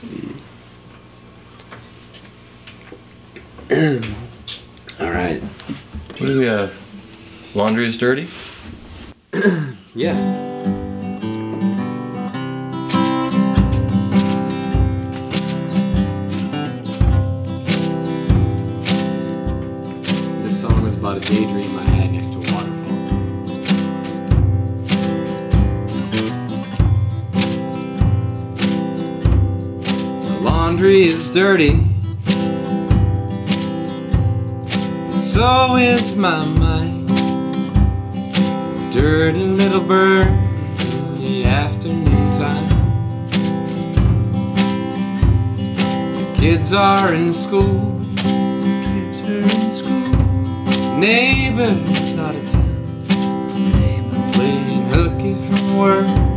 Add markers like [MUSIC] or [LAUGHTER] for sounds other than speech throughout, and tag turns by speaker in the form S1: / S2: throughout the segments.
S1: see. All right.
S2: What do we have? Laundry is dirty? [CLEARS THROAT]
S1: Yeah. This song is about a daydream I had next to a waterfall. Laundry is dirty. So is my mind. Dirty little birds in the afternoon time. The kids are in school.
S2: Kids are in school.
S1: Neighbors out of town. Playing hooky from work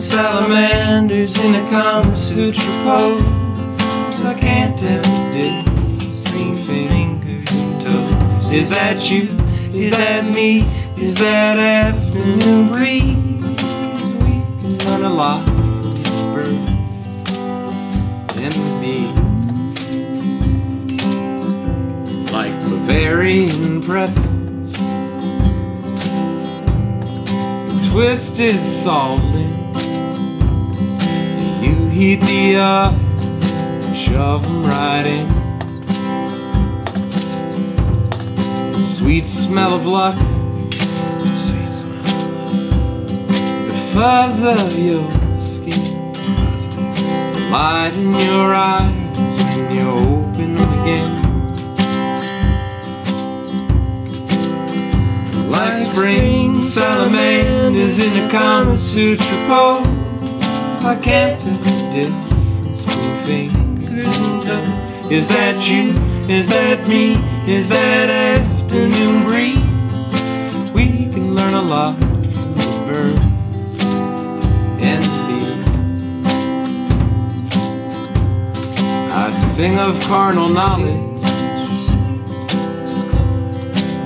S1: salamanders in a Kama Sutra pose. I can't tell the difference between fingers and toes. Is that you? Is that me? Is that afternoon breeze? We can learn a lot from the birds and the bees. Like Bavarian pretzels, twisted. You heat the oven shove 'em right in. The sweet smell of luck,
S2: Sweet smell.
S1: the fuzz of your skin, the light in your eyes when you open them again. Like spring salamanders in a Kama Sutra pose, I can't tell difference between fingers and toes. Is that you? Is that me? Is that afternoon breeze? We can learn a lot from the birds and the bees. I sing of carnal knowledge.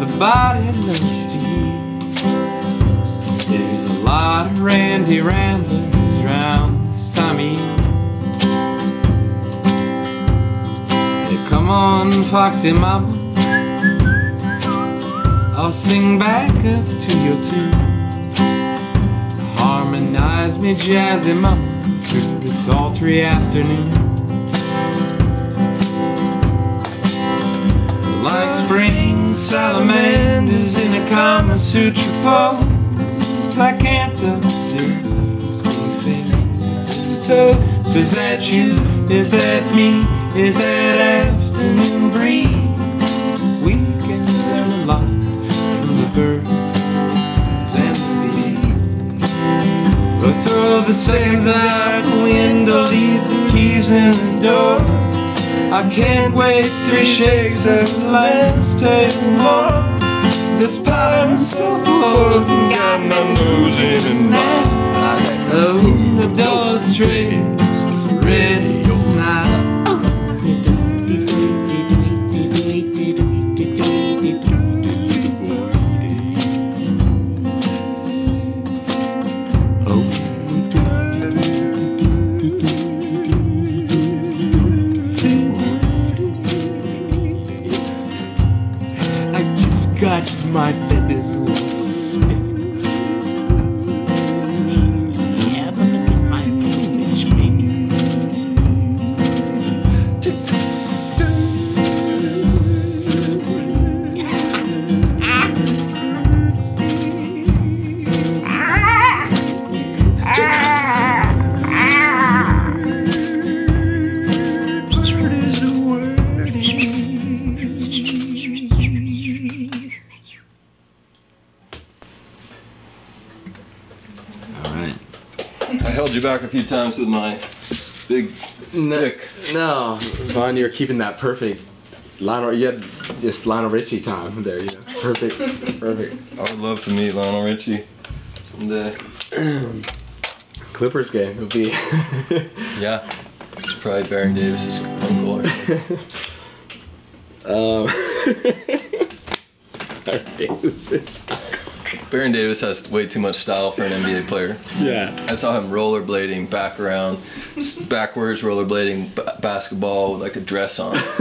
S1: The body loves to use. There's a lot of randy ramblers round this time on, Foxy Mama. I'll sing back up to your tune. Harmonize me, jazzy mama, through this sultry afternoon. Like spring salamanders in a Kama Sutra pose, I can't difference between fingers and toes. Is that you? Is that me? Is that afternoon breeze? We can learn a lot from the birds and the bees. Go throw the seconds out the window, leave the keys in the door. I can't wait three shakes of lamps tail more. This pattern's so broken, got my nose in a knot. Oh, the door straight's my feathers all
S2: I held you back a few times with my big stick.
S1: No, Vaughn, you're keeping that perfect. Lionel, you had just Lionel Richie time there. You know, perfect, [LAUGHS] perfect.
S2: I would love to meet Lionel Richie someday. [CLEARS THROAT]
S1: Clippers game would be. [LAUGHS]
S2: Yeah. it's probably Baron Davis's uncle. [LAUGHS]
S1: um. Davis is-
S2: Baron Davis has way too much style for an NBA player.
S3: Yeah.
S2: I saw him rollerblading back around, backwards rollerblading b- basketball with like a dress on. [LAUGHS]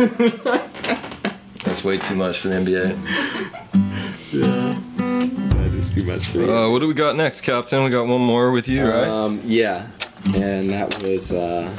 S2: That's way too much for the NBA. Yeah.
S3: That is too much for me.
S2: Uh, what do we got next, Captain? We got one more with you, right?
S3: Um, yeah, and that was uh,